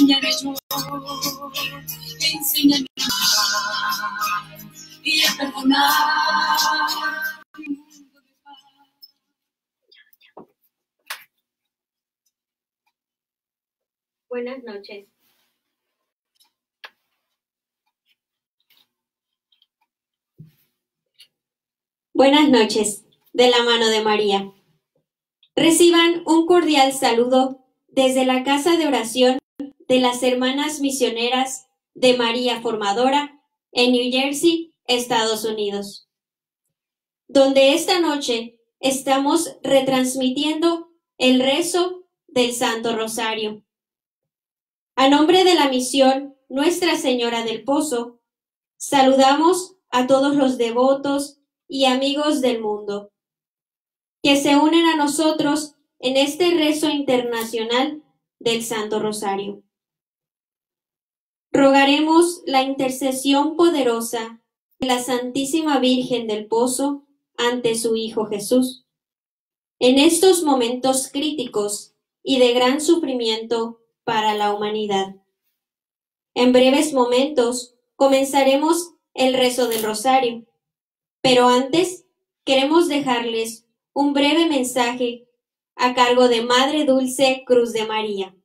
enseñaré yo, enseñaré a amar y a perdonar. Buenas noches. Buenas noches, de la mano de María. Reciban un cordial saludo desde la Casa de Oración de las Hermanas Misioneras de María Formadora en New Jersey, Estados Unidos, donde esta noche estamos retransmitiendo el rezo del Santo Rosario. A nombre de la misión Nuestra Señora del Pozo, saludamos a todos los devotos y amigos del mundo que se unen a nosotros en este rezo internacional del Santo Rosario. Rogaremos la intercesión poderosa de la Santísima Virgen del Pozo ante su Hijo Jesús. En estos momentos críticos y de gran sufrimiento para la humanidad. En breves momentos comenzaremos el rezo del rosario, pero antes queremos dejarles un breve mensaje a cargo de Madre Dulce Cruz de María.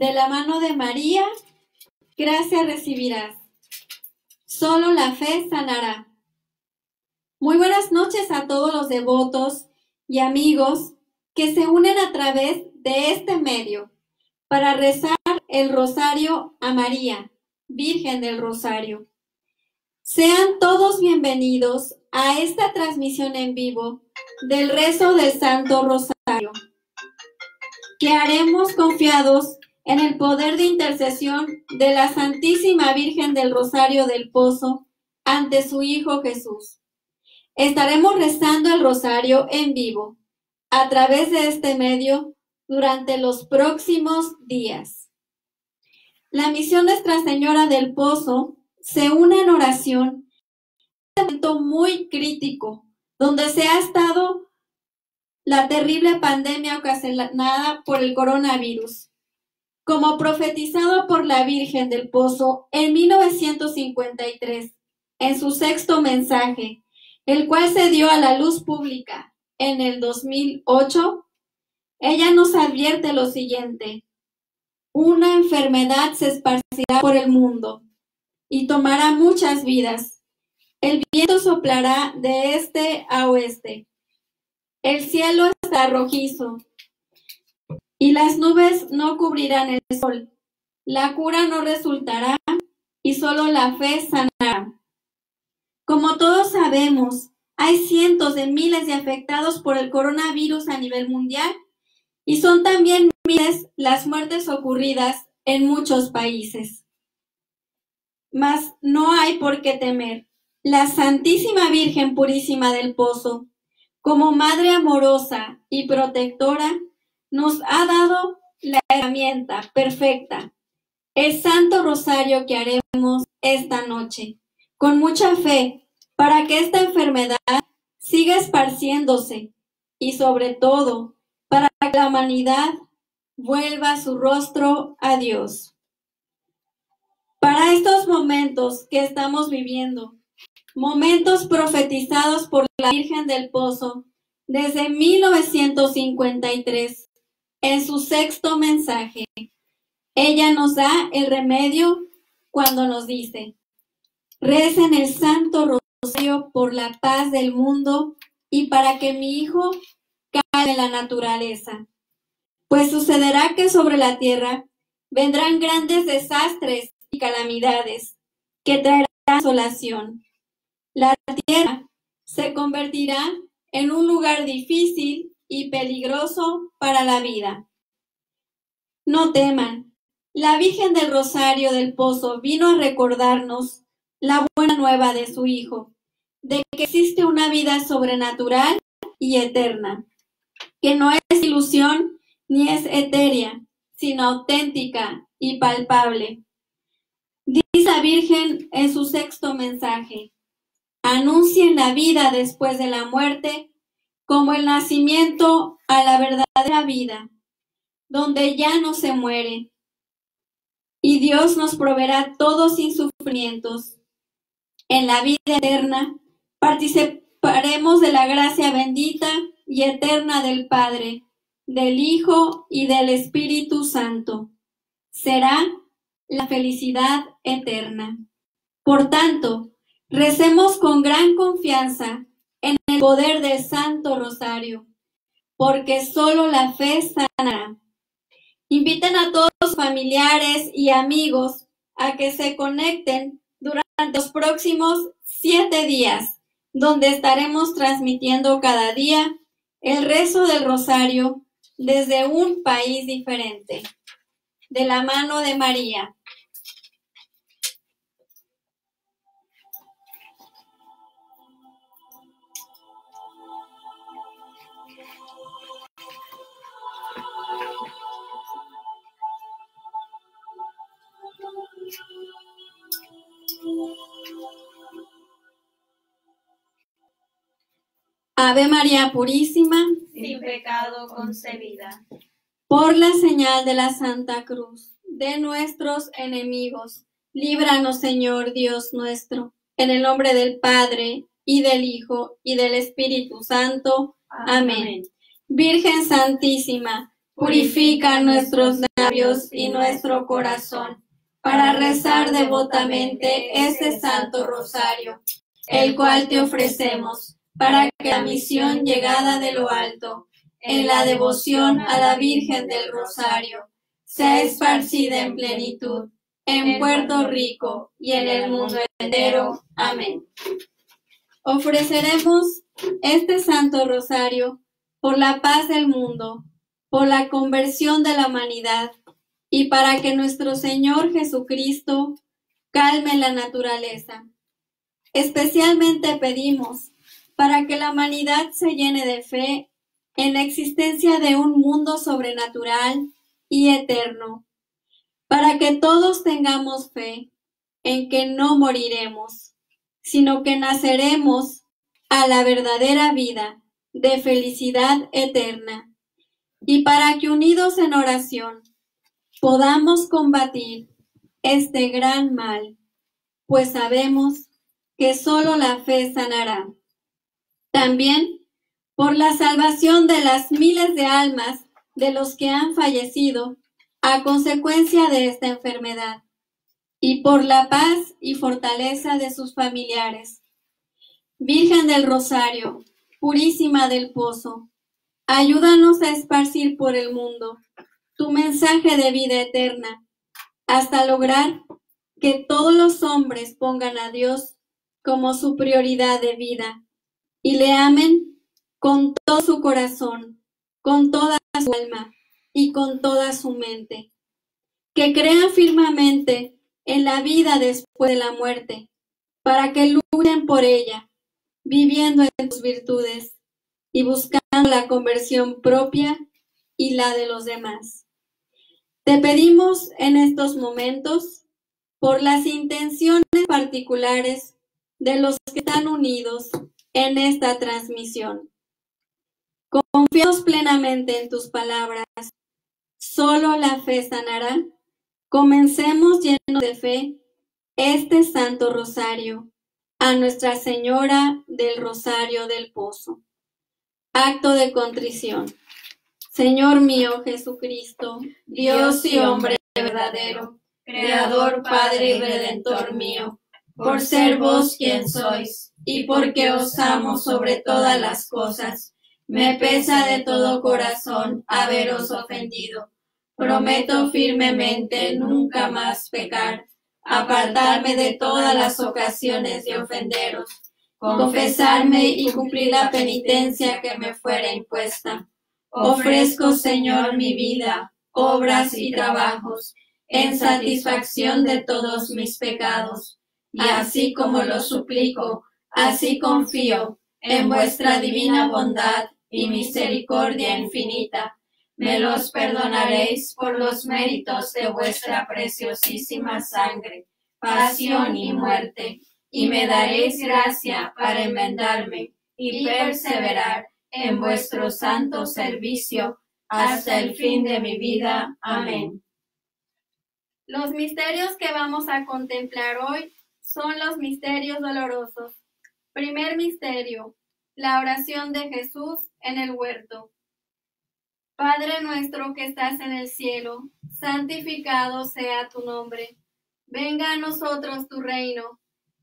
De la mano de María, gracia recibirás. Solo la fe sanará. Muy buenas noches a todos los devotos y amigos que se unen a través de este medio para rezar el rosario a María, Virgen del Rosario. Sean todos bienvenidos a esta transmisión en vivo del rezo del Santo Rosario, que haremos confiados en el poder de intercesión de la Santísima Virgen del Rosario del Pozo ante su Hijo Jesús. Estaremos rezando el rosario en vivo a través de este medio durante los próximos días. La misión Nuestra Señora del Pozo se une en oración en un momento muy crítico, donde se ha estado la terrible pandemia ocasionada por el coronavirus como profetizado por la Virgen del Pozo en 1953, en su sexto mensaje, el cual se dio a la luz pública en el 2008, ella nos advierte lo siguiente. Una enfermedad se esparcirá por el mundo y tomará muchas vidas. El viento soplará de este a oeste. El cielo está rojizo y las nubes no cubrirán el sol. La cura no resultará y solo la fe sanará. Como todos sabemos, hay cientos de miles de afectados por el coronavirus a nivel mundial y son también miles las muertes ocurridas en muchos países. Mas no hay por qué temer. La Santísima Virgen Purísima del Pozo, como Madre amorosa y protectora, nos ha dado la herramienta perfecta, el Santo Rosario que haremos esta noche, con mucha fe, para que esta enfermedad siga esparciéndose y sobre todo para que la humanidad vuelva su rostro a Dios. Para estos momentos que estamos viviendo, momentos profetizados por la Virgen del Pozo desde 1953, en su sexto mensaje, ella nos da el remedio cuando nos dice, recen el Santo Rosario por la paz del mundo y para que mi hijo caiga en la naturaleza. Pues sucederá que sobre la tierra vendrán grandes desastres y calamidades que traerán asolación. La tierra se convertirá en un lugar difícil y peligroso para la vida. No teman, la Virgen del Rosario del Pozo vino a recordarnos la buena nueva de su Hijo, de que existe una vida sobrenatural y eterna, que no es ilusión ni es etérea, sino auténtica y palpable. Dice la Virgen en su sexto mensaje, anuncien la vida después de la muerte como el nacimiento a la verdadera vida, donde ya no se muere. Y Dios nos proveerá todos sin sufrimientos. En la vida eterna participaremos de la gracia bendita y eterna del Padre, del Hijo y del Espíritu Santo. Será la felicidad eterna. Por tanto, recemos con gran confianza en el poder del Santo Rosario, porque solo la fe sanará. Inviten a todos los familiares y amigos a que se conecten durante los próximos siete días, donde estaremos transmitiendo cada día el rezo del rosario desde un país diferente, de la mano de María. Ave María Purísima, sin pecado concebida. por la señal de la Santa Cruz de nuestros enemigos, líbranos Señor Dios nuestro, en el nombre del Padre, y del Hijo, y del Espíritu Santo. Amén. Virgen Santísima, purifica nuestros labios y nuestro corazón para rezar devotamente este Santo Rosario, el cual te ofrecemos para que la misión llegada de lo alto, en la devoción a la Virgen del Rosario, sea esparcida en plenitud en Puerto Rico y en el mundo entero. Amén. Ofreceremos este Santo Rosario por la paz del mundo, por la conversión de la humanidad y para que nuestro Señor Jesucristo calme la naturaleza. Especialmente pedimos para que la humanidad se llene de fe en la existencia de un mundo sobrenatural y eterno, para que todos tengamos fe en que no moriremos, sino que naceremos a la verdadera vida de felicidad eterna, y para que unidos en oración podamos combatir este gran mal, pues sabemos que solo la fe sanará. También por la salvación de las miles de almas de los que han fallecido a consecuencia de esta enfermedad, y por la paz y fortaleza de sus familiares. Virgen del Rosario, purísima del Pozo, ayúdanos a esparcir por el mundo tu mensaje de vida eterna, hasta lograr que todos los hombres pongan a Dios como su prioridad de vida y le amen con todo su corazón, con toda su alma y con toda su mente. Que crean firmemente en la vida después de la muerte, para que luchen por ella, viviendo en sus virtudes y buscando la conversión propia y la de los demás. Te pedimos en estos momentos por las intenciones particulares de los que están unidos en esta transmisión. Confiamos plenamente en tus palabras. Solo la fe sanará. Comencemos llenos de fe este Santo Rosario a Nuestra Señora del Rosario del Pozo. Acto de contrición. Señor mío Jesucristo, Dios y hombre verdadero, Creador, Padre y Redentor mío, por ser vos quien sois y porque os amo sobre todas las cosas. Me pesa de todo corazón haberos ofendido. Prometo firmemente nunca más pecar, apartarme de todas las ocasiones de ofenderos, confesarme y cumplir la penitencia que me fuera impuesta. Ofrezco, Señor, mi vida, obras y trabajos, en satisfacción de todos mis pecados, y así como lo suplico, Así confío en vuestra divina bondad y misericordia infinita. me los perdonaréis por los méritos de vuestra preciosísima sangre, pasión y muerte, y me daréis gracia para enmendarme y perseverar en vuestro santo servicio hasta el fin de mi vida. Amén. Los misterios que vamos a contemplar hoy son los misterios dolorosos. Primer misterio, la oración de Jesús en el huerto. Padre nuestro que estás en el cielo, santificado sea tu nombre. Venga a nosotros tu reino.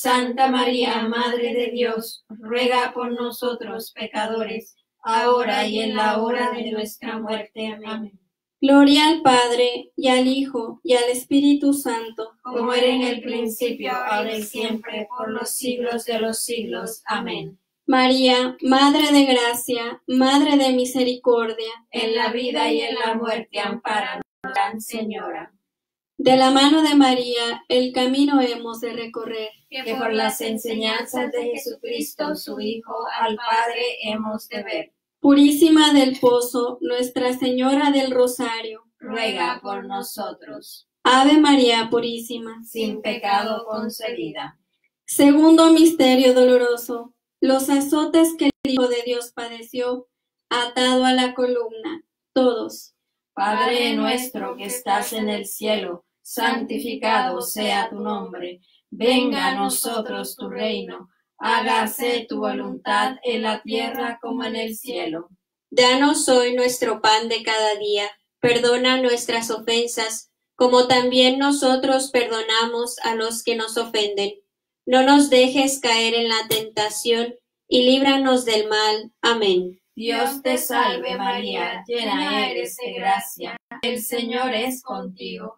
Santa María, Madre de Dios, ruega por nosotros pecadores, ahora y en la hora de nuestra muerte. Amén. Gloria al Padre, y al Hijo, y al Espíritu Santo, Como era en el principio, ahora y siempre, por los siglos de los siglos. Amén. María, Madre de Gracia, Madre de Misericordia, En la vida y en la muerte, amparanos, Señora. De la mano de María, el camino hemos de recorrer. que por las enseñanzas de Jesucristo, su Hijo, al Padre hemos de ver. Purísima del Pozo, Nuestra Señora del Rosario, Ruega por nosotros, Ave María Purísima. sin pecado concebida. Segundo misterio doloroso, los azotes que el Hijo de Dios padeció, atado a la columna. Todos. Padre nuestro que estás en el cielo, santificado sea tu nombre. Venga a nosotros tu reino. Hágase tu voluntad en la tierra como en el cielo. Danos hoy nuestro pan de cada día. Perdona nuestras ofensas, como también nosotros perdonamos a los que nos ofenden. No nos dejes caer en la tentación, y líbranos del mal. Amén. Dios te salve María, llena eres de gracia. El Señor es contigo.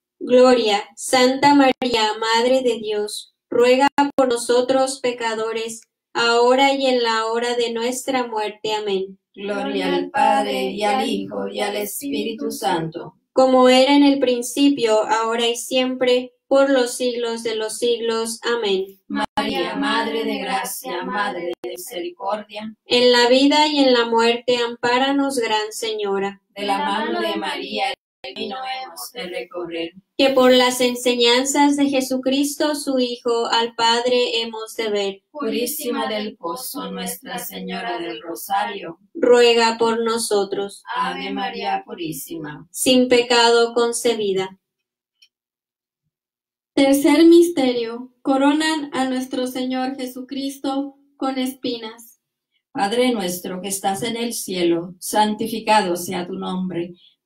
Gloria, Santa María, Madre de Dios, ruega por nosotros pecadores, ahora y en la hora de nuestra muerte. Amén. Gloria al Padre, y al Hijo, y al Espíritu Santo. Como era en el principio, ahora y siempre, por los siglos de los siglos. Amén. María, Madre de Gracia, Madre de Misericordia, En la vida y en la muerte, ampáranos, Gran Señora. de la mano de María Que por las enseñanzas de Jesucristo, su Hijo, al Padre hemos de ver. Purísima del Pozo, Nuestra Señora del Rosario, ruega por nosotros. Ave María Purísima. Sin pecado concebida. Tercer misterio. Coronan a nuestro Señor Jesucristo con espinas. Padre nuestro que estás en el cielo, santificado sea tu nombre.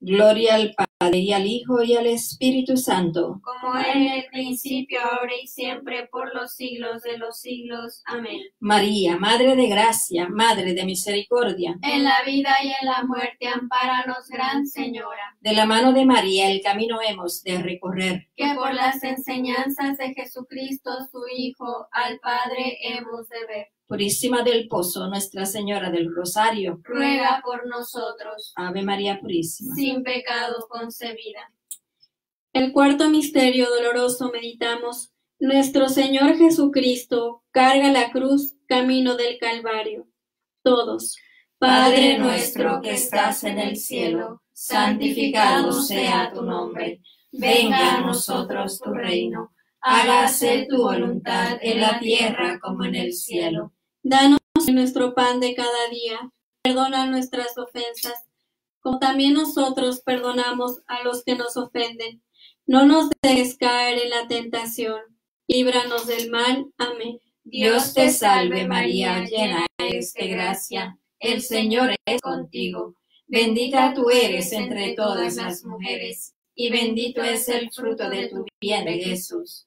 Gloria al Padre y al Hijo y al Espíritu Santo. Como en el principio, ahora y siempre, por los siglos de los siglos. Amén. María, Madre de Gracia, Madre de Misericordia. En la vida y en la muerte, ampáranos, Gran Señora. De la mano de María el camino hemos de recorrer. Que por las enseñanzas de Jesucristo, su Hijo, al Padre hemos de ver. Purísima del Pozo, Nuestra Señora del Rosario, ruega por nosotros. Ave María Purísima. Sin pecado concebida. El cuarto misterio doloroso meditamos. Nuestro Señor Jesucristo carga la cruz camino del Calvario. Todos. Padre nuestro que estás en el cielo, santificado sea tu nombre. Venga a nosotros tu reino. Hágase tu voluntad en la tierra como en el cielo. Danos nuestro pan de cada día. Perdona nuestras ofensas, como también nosotros perdonamos a los que nos ofenden. No nos dejes caer en la tentación. Líbranos del mal. Amén. Dios te salve María, llena eres de gracia. el Señor es contigo. Bendita tú eres entre todas las mujeres, y bendito es el fruto de tu vientre, Jesús.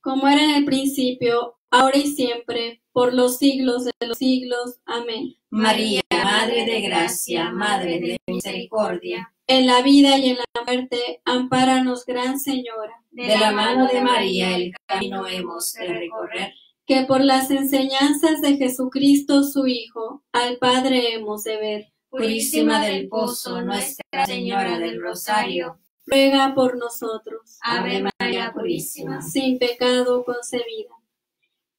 Como era en el principio, ahora y siempre, por los siglos de los siglos. Amén. María, Madre de Gracia, Madre de Misericordia en la vida y en la muerte, ampáranos, Gran Señora. De la mano de María el camino hemos de recorrer. Que por las enseñanzas de Jesucristo su Hijo, al Padre hemos de ver. Purísima del Pozo, Nuestra Señora del Rosario. Ruega por nosotros. Ave María Purísima. Sin pecado concebida.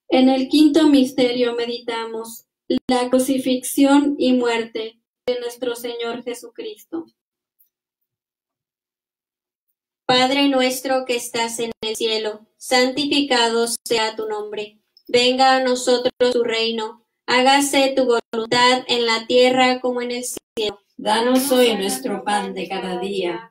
En el quinto misterio meditamos la crucifixión y muerte de nuestro Señor Jesucristo. Padre nuestro que estás en el cielo, santificado sea tu nombre. Venga a nosotros tu reino. Hágase tu voluntad en la tierra como en el cielo. Danos hoy nuestro pan de cada día.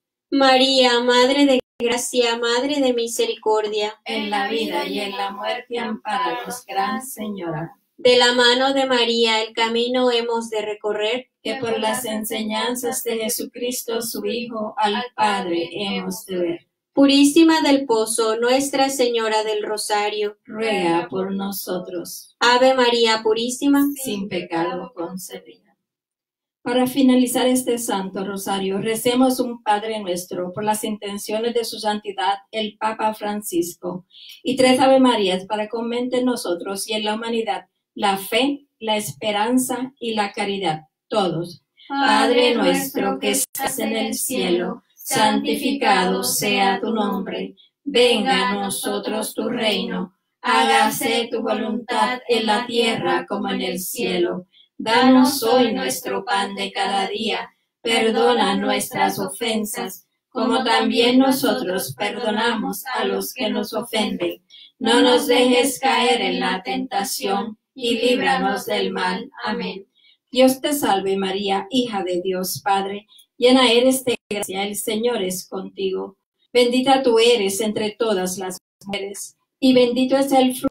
María, Madre de Gracia, Madre de Misericordia, En la vida y en la muerte, amparados, Gran Señora, de la mano de María el camino hemos de recorrer, que por las enseñanzas de Jesucristo, su Hijo, al Padre hemos de ver. Purísima del Pozo, Nuestra Señora del Rosario, Ruega por nosotros, Ave María Purísima, sin pecado concebida. Para finalizar este Santo Rosario, recemos un Padre nuestro por las intenciones de su santidad, el Papa Francisco, y tres Ave Marías para que en nosotros y en la humanidad la fe, la esperanza y la caridad, todos. Padre nuestro que estás en el cielo, santificado sea tu nombre, venga a nosotros tu reino, hágase tu voluntad en la tierra como en el cielo. Danos hoy nuestro pan de cada día, perdona nuestras ofensas, como también nosotros perdonamos a los que nos ofenden. No nos dejes caer en la tentación y líbranos del mal. Amén. Dios te salve María, hija de Dios Padre, llena eres de gracia, el Señor es contigo. Bendita tú eres entre todas las mujeres, y bendito es el fruto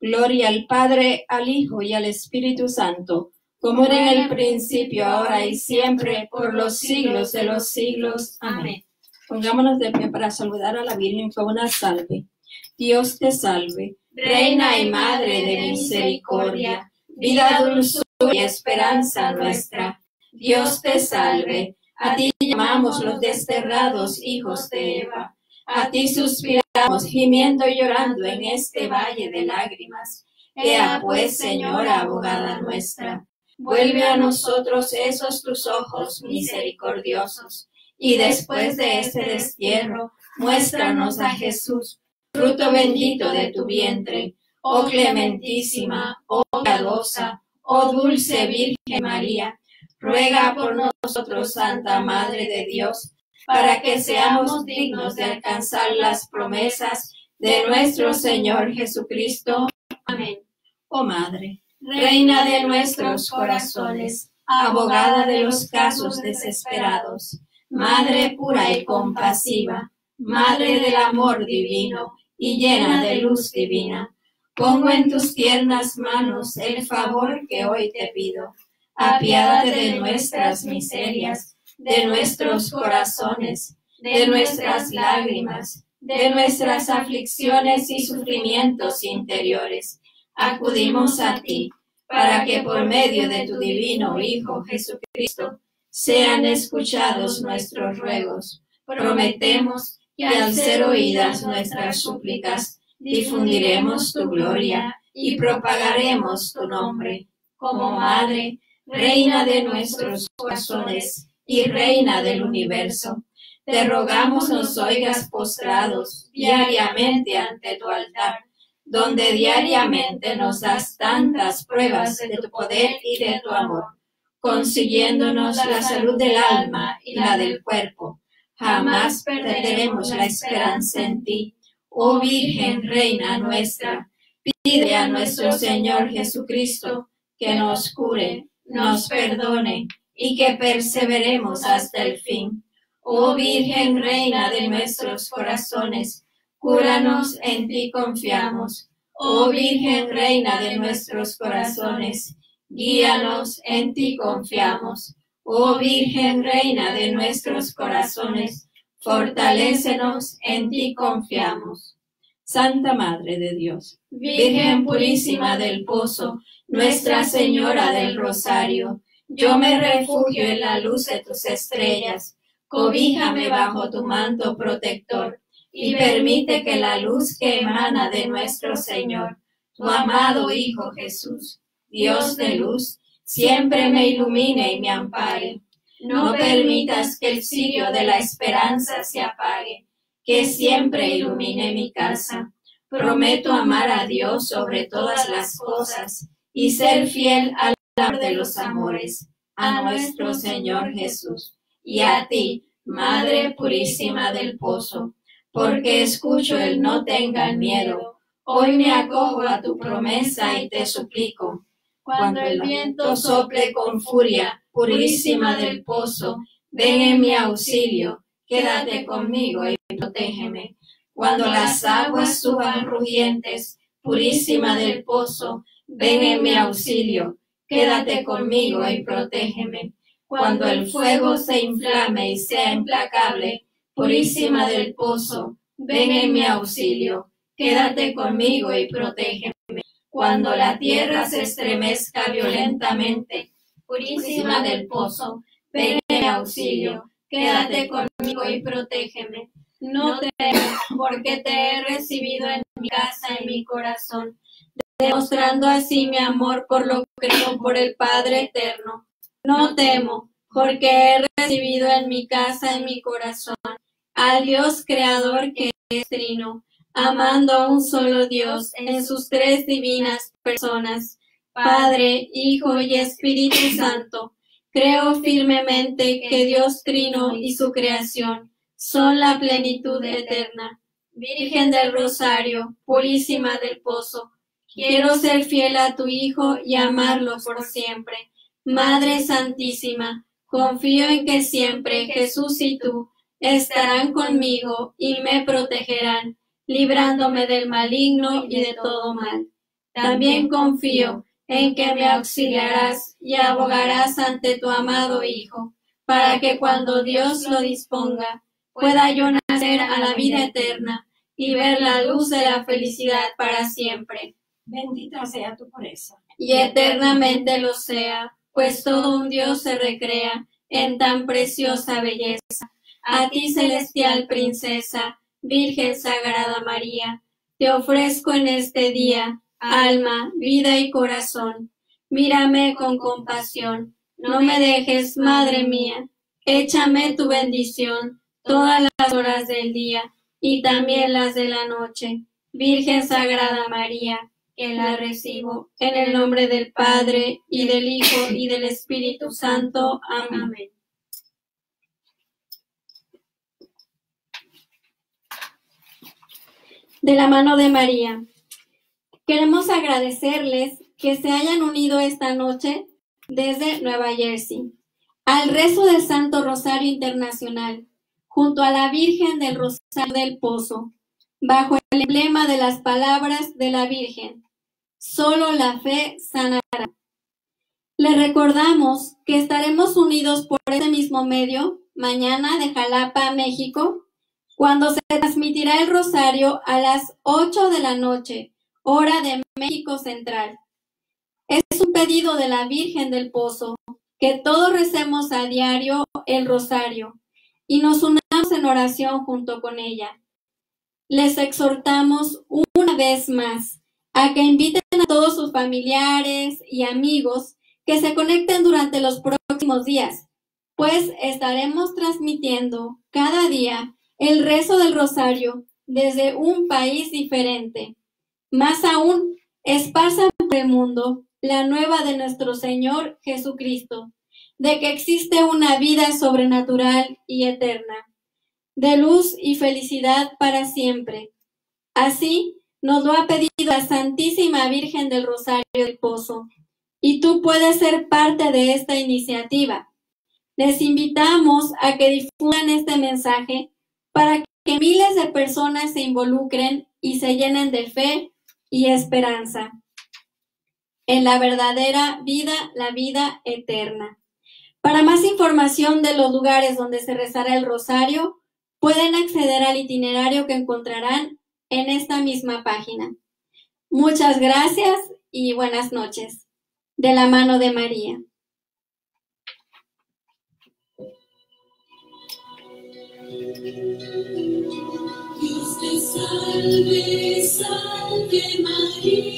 gloria al Padre, al Hijo y al Espíritu Santo, como era en el principio, ahora y siempre, por los siglos de los siglos. Amén. Pongámonos de pie para saludar a la Virgen con una salve. Dios te salve, Reina y Madre de misericordia, vida, dulzura y esperanza nuestra. Dios te salve, a ti llamamos los desterrados hijos de Eva. A ti suspiramos, gimiendo y llorando en este valle de lágrimas. Ea pues, Señora, abogada nuestra, vuelve a nosotros esos tus ojos misericordiosos y después de este destierro, muéstranos a Jesús, fruto bendito de tu vientre, oh clementísima, oh piadosa, oh dulce Virgen María, ruega por nosotros, Santa Madre de Dios, para que seamos dignos de alcanzar las promesas de nuestro Señor Jesucristo. Amén. Oh Madre, Reina de nuestros corazones, abogada de los casos desesperados, Madre pura y compasiva, Madre del amor divino y llena de luz divina, pongo en tus tiernas manos el favor que hoy te pido. Apiádate de nuestras miserias, de nuestros corazones, de nuestras lágrimas, de nuestras aflicciones y sufrimientos interiores. Acudimos a ti, para que por medio de tu divino Hijo Jesucristo, sean escuchados nuestros ruegos. Prometemos que al ser oídas nuestras súplicas, difundiremos tu gloria y propagaremos tu nombre. Como Madre, Reina de nuestros corazones y Reina del universo, te rogamos nos oigas postrados diariamente ante tu altar, donde diariamente nos das tantas pruebas de tu poder y de tu amor consiguiéndonos la salud del alma y la del cuerpo. Jamás perderemos la esperanza en ti. Oh Virgen Reina nuestra, pide a nuestro Señor Jesucristo que nos cure, nos perdone y que perseveremos hasta el fin. Oh Virgen Reina de nuestros corazones, cúranos, en ti confiamos. Oh Virgen Reina de nuestros corazones, guíanos, en ti confiamos. Oh Virgen Reina de nuestros corazones, fortalécenos, en ti confiamos. Santa Madre de Dios, Virgen purísima del pozo, Nuestra Señora del Rosario, yo me refugio en la luz de tus estrellas, cobíjame bajo tu manto protector y permite que la luz que emana de nuestro Señor, tu amado Hijo Jesús, Dios de luz, siempre me ilumine y me ampare. No permitas que el cirio de la esperanza se apague, que siempre ilumine mi casa. Prometo amar a Dios sobre todas las cosas y ser fiel amor de los amores, a nuestro Señor Jesús, y a ti, Madre purísima del pozo, porque escucho el no tengan miedo. Hoy me acojo a tu promesa y te suplico cuando el viento sople con furia, purísima del pozo, ven en mi auxilio, quédate conmigo y protégeme. Cuando las aguas suban rugientes, purísima del pozo, ven en mi auxilio, quédate conmigo y protégeme. Cuando el fuego se inflame y sea implacable, purísima del pozo, ven en mi auxilio, quédate conmigo y protégeme cuando la tierra se estremezca violentamente. Purísima del pozo, ven en auxilio, quédate conmigo y protégeme. No temas, porque te he recibido en mi casa y mi corazón, demostrando así mi amor por lo creo por el Padre eterno. No temo, porque he recibido en mi casa y mi corazón al Dios creador que es trino, amando a un solo Dios en sus tres divinas personas, Padre, Hijo y Espíritu Santo. Creo firmemente que Dios trino y su creación son la plenitud eterna. Virgen del Rosario, purísima del pozo, quiero ser fiel a tu Hijo y amarlo por siempre. Madre Santísima, confío en que siempre Jesús y tú estarán conmigo y me protegerán, librándome del maligno y de todo mal. También confío en que me auxiliarás y abogarás ante tu amado Hijo, para que cuando Dios lo disponga, pueda yo nacer a la vida eterna y ver la luz de la felicidad para siempre. Bendita sea tu pureza. Y eternamente lo sea, pues todo un Dios se recrea en tan preciosa belleza. A ti, celestial princesa, Virgen Sagrada María, te ofrezco en este día alma, vida y corazón. Mírame con compasión, no me dejes, Madre mía, échame tu bendición todas las horas del día y también las de la noche. Virgen Sagrada María, que la recibo en el nombre del Padre y del Hijo y del Espíritu Santo. Amén. De la mano de María. Queremos agradecerles que se hayan unido esta noche desde Nueva Jersey al rezo del Santo Rosario Internacional junto a la Virgen del Rosario del Pozo, bajo el emblema de las palabras de la Virgen. Solo la fe sanará. Le recordamos que estaremos unidos por ese mismo medio mañana de Jalapa, México, cuando se transmitirá el rosario a las 8 de la noche hora de México Central. Es un pedido de la Virgen del Pozo que todos recemos a diario el rosario y nos unamos en oración junto con ella. Les exhortamos una vez más a que inviten todos sus familiares y amigos que se conecten durante los próximos días, pues estaremos transmitiendo cada día el rezo del rosario desde un país diferente. Más aún, esparza por el mundo la nueva de nuestro Señor Jesucristo, de que existe una vida sobrenatural y eterna, de luz y felicidad para siempre. Así nos lo ha pedido la Santísima Virgen del Rosario del Pozo, y tú puedes ser parte de esta iniciativa. Les invitamos a que difundan este mensaje para que miles de personas se involucren y se llenen de fe y esperanza en la verdadera vida, la vida eterna. Para más información de los lugares donde se rezará el rosario, pueden acceder al itinerario que encontrarán en esta misma página. Muchas gracias y buenas noches. De la mano de María. salve, salve María,